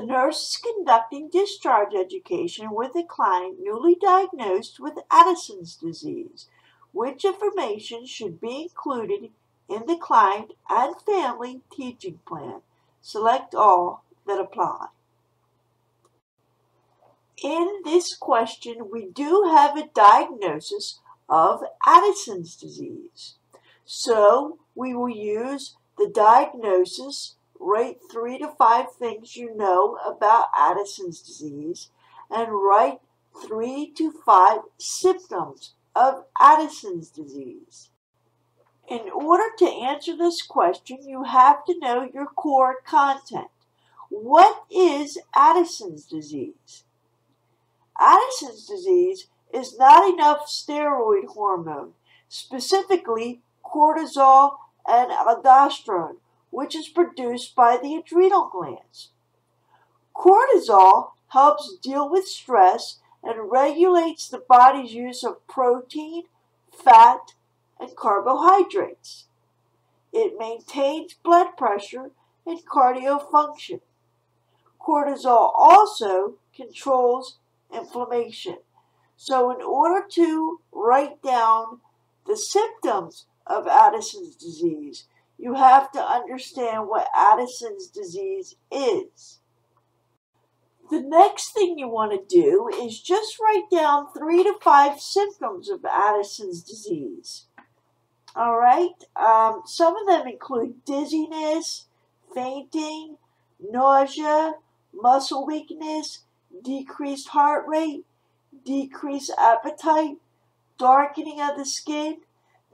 nurse is conducting discharge education with a client newly diagnosed with Addison's disease. Which information should be included in the client and family teaching plan? Select all that apply. In this question, we do have a diagnosis of Addison's disease. So we will use the diagnosis, write three to five things you know about Addison's disease, and write three to five symptoms of Addison's disease. In order to answer this question, you have to know your core content. What is Addison's disease? Addison's disease is not enough steroid hormone, specifically cortisol and aldosterone, which is produced by the adrenal glands. Cortisol helps deal with stress and regulates the body's use of protein, fat, and carbohydrates. It maintains blood pressure and cardio function. Cortisol also controls inflammation. So in order to write down the symptoms of Addison's disease, you have to understand what Addison's disease is. The next thing you want to do is just write down three to five symptoms of Addison's disease. All right, um, some of them include dizziness, fainting, nausea, muscle weakness, decreased heart rate, decreased appetite, darkening of the skin.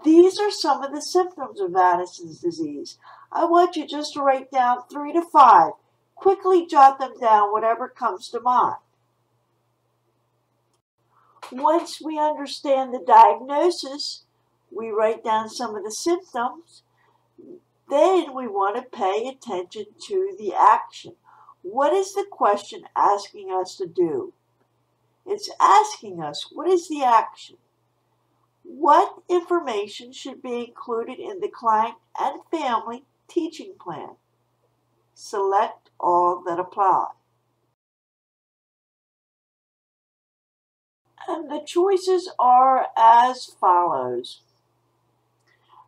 These are some of the symptoms of Addison's disease. I want you just to write down three to five. Quickly jot them down, whatever comes to mind. Once we understand the diagnosis, we write down some of the symptoms. Then we want to pay attention to the action. What is the question asking us to do? It's asking us, what is the action? What information should be included in the client and family teaching plan? Select all that apply. And the choices are as follows.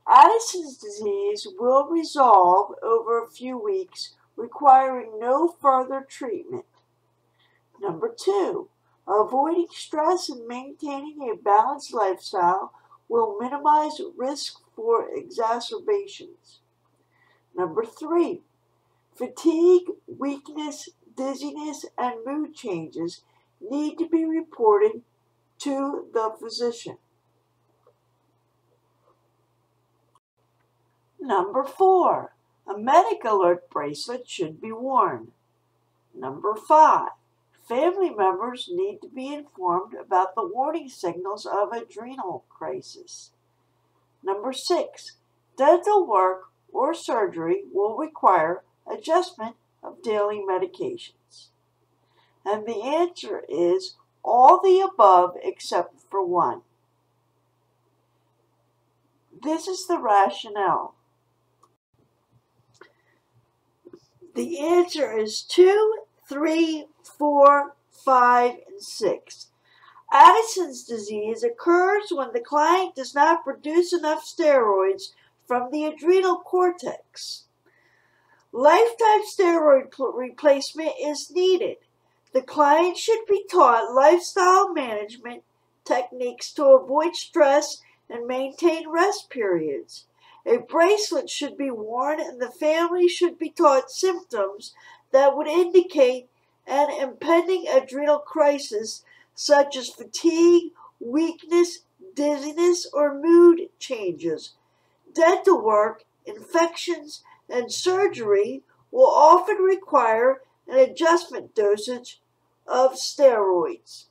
Addison's disease will resolve over a few weeks requiring no further treatment. Number two, avoiding stress and maintaining a balanced lifestyle will minimize risk for exacerbations. Number three, fatigue, weakness, dizziness, and mood changes need to be reported to the physician. Number four, a medic alert bracelet should be worn. Number five, family members need to be informed about the warning signals of adrenal crisis. Number six, dental work or surgery will require adjustment of daily medications. And the answer is all the above except for one. This is the rationale. The answer is 2, 3, 4, 5, and 6. Addison's disease occurs when the client does not produce enough steroids from the adrenal cortex. Lifetime steroid replacement is needed. The client should be taught lifestyle management techniques to avoid stress and maintain rest periods. A bracelet should be worn and the family should be taught symptoms that would indicate an impending adrenal crisis such as fatigue, weakness, dizziness, or mood changes. Dental work, infections, and surgery will often require an adjustment dosage of steroids.